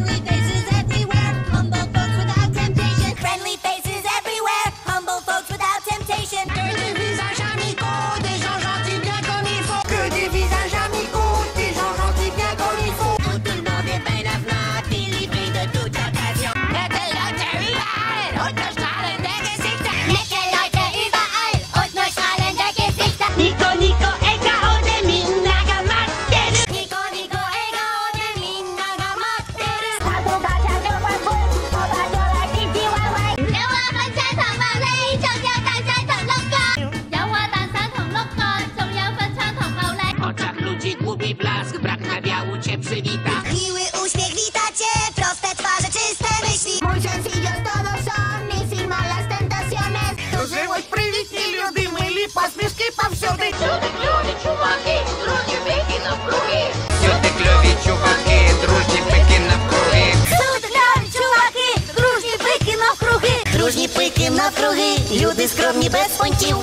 Let me gubi blask, brak nabiału cię przywita. Miły uśmiech wita cię, proste twarze, czyste myśli. Muy sencillos todos son y sin malas tentaciones. Żyłeś prywitni, люди милі, посмішки повсюди. Люди, люди, чуваки, друзі, вики навкруги. Всюди кльові чуваки, дружні пики навкруги. Тут глянь, чуваки, дружні пики навкруги. Дружні пики навкруги, люди скромні без понтів.